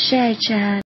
晒着。